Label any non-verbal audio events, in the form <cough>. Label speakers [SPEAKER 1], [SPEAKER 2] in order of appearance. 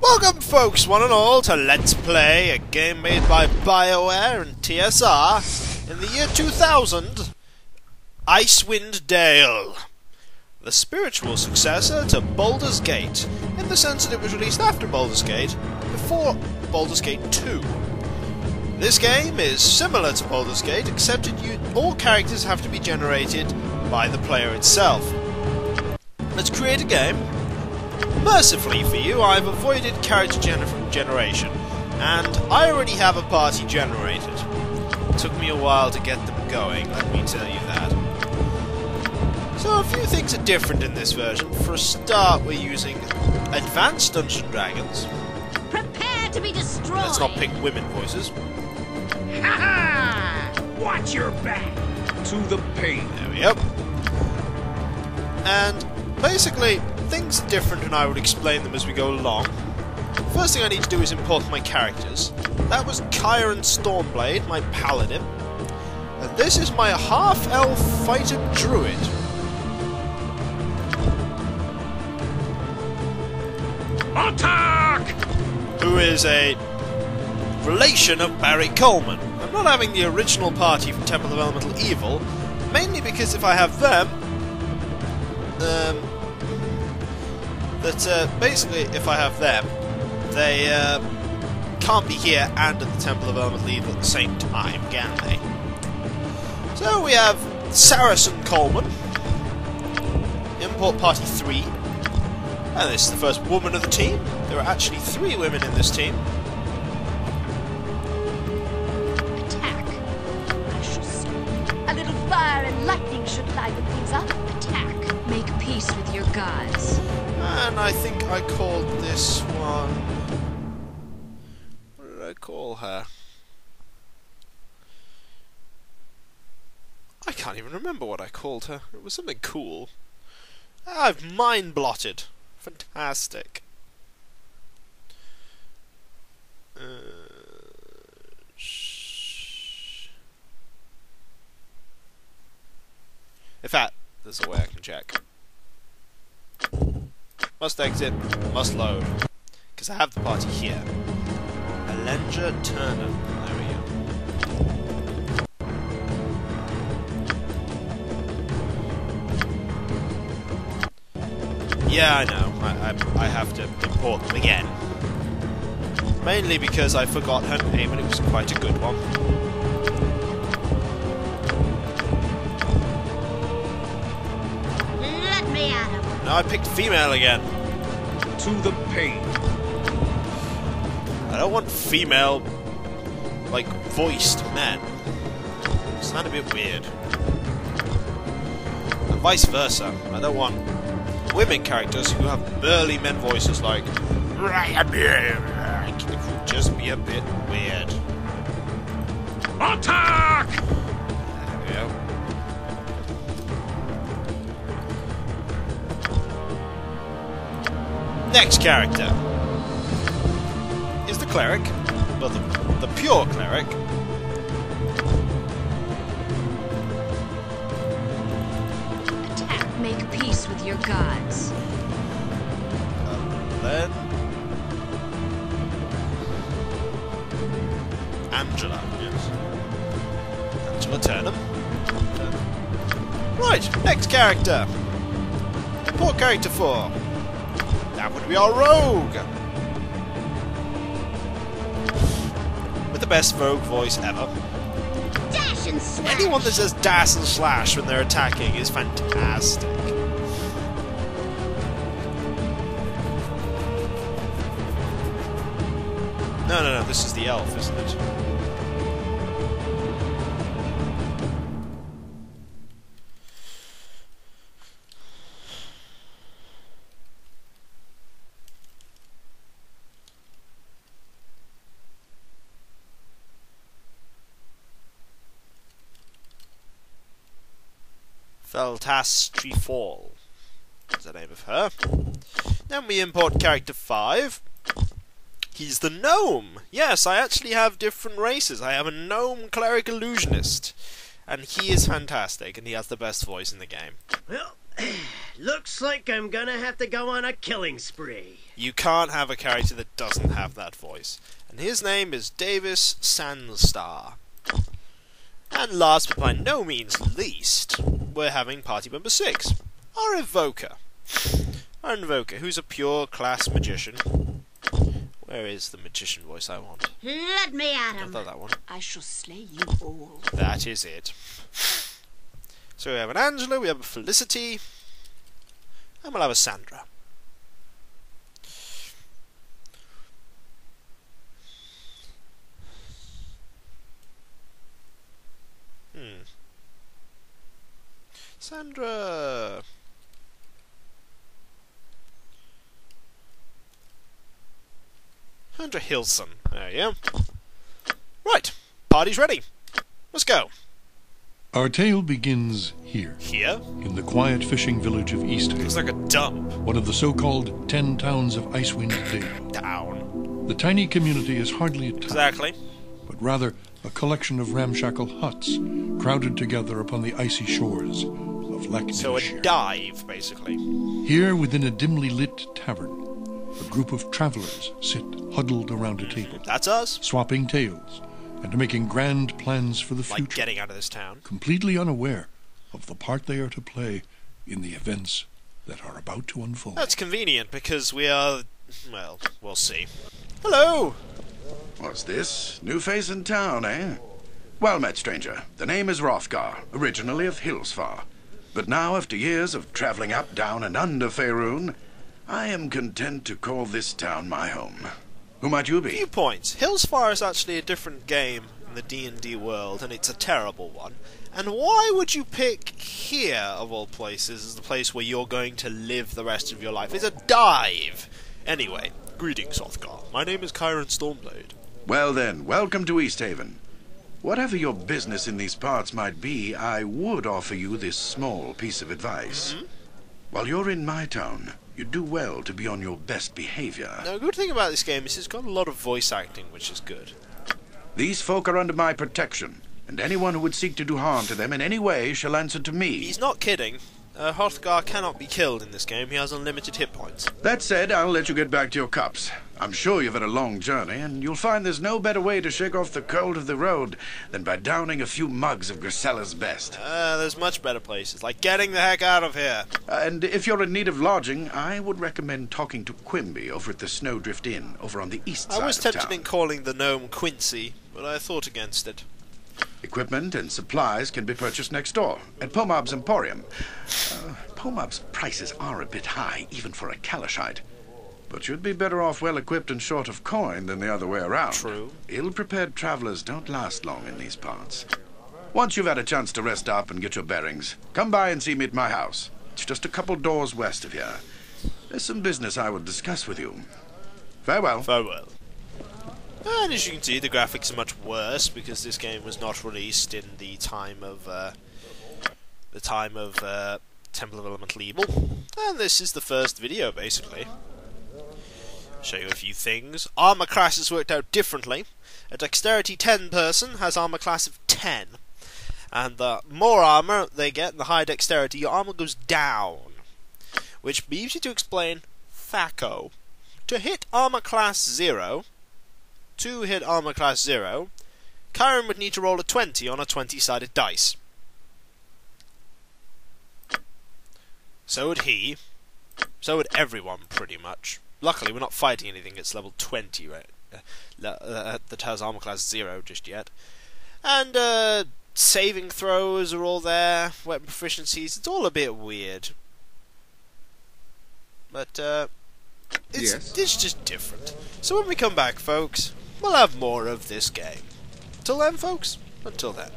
[SPEAKER 1] Welcome, folks, one and all, to Let's Play, a game made by BioWare and TSR in the year 2000 Icewind Dale. The spiritual successor to Baldur's Gate, in the sense that it was released after Baldur's Gate, before Baldur's Gate 2. This game is similar to Baldur's Gate, except that you, all characters have to be generated by the player itself. Let's create a game Mercifully for you, I've avoided character gener generation, and I already have a party generated. It took me a while to get them going, let me tell you that. So a few things are different in this version. For a start, we're using Advanced Dungeon Dragons.
[SPEAKER 2] Prepare to be destroyed!
[SPEAKER 1] Let's not pick women voices.
[SPEAKER 3] Ha ha! Watch your back! To the pain.
[SPEAKER 1] There we go. And basically, things are different and I will explain them as we go along. First thing I need to do is import my characters. That was Kyron Stormblade, my paladin. And this is my half-elf fighter druid.
[SPEAKER 3] Attack!
[SPEAKER 1] Who is a relation of Barry Coleman. I'm not having the original party from Temple of Elemental Evil, mainly because if I have them, um, that uh, basically, if I have them, they uh, can't be here and at the Temple of Elemental Evil at the same time, can they? So we have Saracen Coleman, Import Party 3, and this is the first woman of the team. There are actually three women in this team.
[SPEAKER 2] Attack! I shall speak. A little fire and lightning should liven things up. Attack!
[SPEAKER 4] Make peace with your gods.
[SPEAKER 1] And I think I called this one... What did I call her? I can't even remember what I called her. It was something cool. I've mind blotted. Fantastic. Uh, In fact, there's a way I can check. Must exit, must load. Because I have the party here. Alenja Turner. There we go. Yeah, I know. I, I, I have to import them again. Mainly because I forgot her name and it was quite a good one.
[SPEAKER 2] Let me at him!
[SPEAKER 1] Now I picked female again.
[SPEAKER 3] To the pain.
[SPEAKER 1] I don't want female, like, voiced men. It's not a bit weird. And vice versa. I don't want women characters who have burly men voices like. It would just be a bit weird.
[SPEAKER 3] Attack!
[SPEAKER 1] Next character is the cleric, well, the, the pure cleric.
[SPEAKER 4] Attack. Make peace with your gods.
[SPEAKER 1] Then Angela, yes. Angela Turnham. Right, next character. Import character four. That would be our rogue. With the best rogue voice ever.
[SPEAKER 2] Dash and smash!
[SPEAKER 1] Anyone that says dash and slash when they're attacking is fantastic. No, no, no, this is the elf, isn't it? Feltastri Fall is the name of her. Then we import character 5. He's the gnome! Yes, I actually have different races. I have a gnome cleric illusionist. And he is fantastic, and he has the best voice in the game.
[SPEAKER 5] Well, <clears throat> looks like I'm gonna have to go on a killing spree.
[SPEAKER 1] You can't have a character that doesn't have that voice. And his name is Davis Sandstar. And last but by no means least, we're having party member 6, our Evoker. Our Invoker, who's a pure class magician. Where is the magician voice I want?
[SPEAKER 2] Let me at
[SPEAKER 1] I
[SPEAKER 2] him.
[SPEAKER 1] thought that one.
[SPEAKER 2] I shall slay you all.
[SPEAKER 1] That is it. So we have an Angela, we have a Felicity, and we'll have a Sandra. Hmm. Sandra. Sandra Hilson. There you go. Right. Party's ready. Let's go.
[SPEAKER 5] Our tale begins here,
[SPEAKER 1] Here?
[SPEAKER 5] in the quiet fishing village of Easthaven,
[SPEAKER 1] Looks like a dump.
[SPEAKER 5] one of the so-called Ten Towns of Icewind Dale.
[SPEAKER 1] Down.
[SPEAKER 5] The tiny community is hardly a town,
[SPEAKER 1] Exactly.
[SPEAKER 5] but rather a collection of ramshackle huts crowded together upon the icy shores of Lac
[SPEAKER 1] So a dive, basically.
[SPEAKER 5] Here, within a dimly lit tavern, a group of travelers sit huddled around a table,
[SPEAKER 1] That's us.
[SPEAKER 5] swapping tales and making grand plans for the
[SPEAKER 1] Like
[SPEAKER 5] future,
[SPEAKER 1] getting out of this town.
[SPEAKER 5] completely unaware of the part they are to play in the events that are about to unfold.
[SPEAKER 1] That's convenient because we are. Well, we'll see. Hello!
[SPEAKER 6] What's this? New face in town, eh? Well met, stranger. The name is Hrothgar, originally of Hillsfar. But now, after years of traveling up, down, and under Faerun, I am content to call this town my home. Who might you be?
[SPEAKER 1] Few points. Hillsfar is actually a different game in the D&D world, and it's a terrible one. And why would you pick here, of all places, as the place where you're going to live the rest of your life? It's a dive! Anyway, greetings, Sothgar. My name is Kyron Stormblade.
[SPEAKER 6] Well then, welcome to Easthaven. Whatever your business in these parts might be, I would offer you this small piece of advice. While you're in my town, you'd do well to be on your best behavior.
[SPEAKER 1] Now, a good thing about this game is it's got a lot of voice acting, which is good.
[SPEAKER 6] These folk are under my protection, and anyone who would seek to do harm to them in any way shall answer to me.
[SPEAKER 1] He's not kidding. Uh, Hrothgar cannot be killed in this game. He has unlimited hit points.
[SPEAKER 6] That said, I'll let you get back to your cups. I'm sure you've had a long journey, and you'll find there's no better way to shake off the cold of the road than by downing a few mugs of Grisella's best.
[SPEAKER 1] Uh, there's much better places, like getting the heck out of here.
[SPEAKER 6] And if you're in need of lodging, I would recommend talking to Quimby over at the Snowdrift Inn over on the east side
[SPEAKER 1] I was tempted in calling the gnome Quincy, but I thought against it.
[SPEAKER 6] Equipment and supplies can be purchased next door at Pomab's Emporium. Uh, Pomab's prices are a bit high, even for a Calishite. But you'd be better off well equipped and short of coin than the other way around.
[SPEAKER 1] True.
[SPEAKER 6] Ill prepared travelers don't last long in these parts. Once you've had a chance to rest up and get your bearings, come by and see me at my house. It's just a couple doors west of here. There's some business I would discuss with you. Farewell.
[SPEAKER 1] Farewell. And as you can see, the graphics are much worse because this game was not released in the time of uh, the time of uh, Temple of Elemental Evil, and this is the first video basically. Show you a few things. Armor classes worked out differently. A dexterity 10 person has armor class of 10, and the more armor they get, the higher dexterity, your armor goes down, which leaves you to explain THAC0. To hit armor class 0, to hit armor class 0, Kyron would need to roll a 20 on a 20 sided dice. So would he. So would everyone, pretty much. Luckily, we're not fighting anything It's level 20 right, uh, le- uh, that has armor class 0 just yet. And, uh, saving throws are all there, weapon proficiencies, it's all a bit weird. But, uh, it's,
[SPEAKER 7] Yes?
[SPEAKER 1] it's just different. So when we come back, folks, we'll have more of this game. Till then, folks, until then.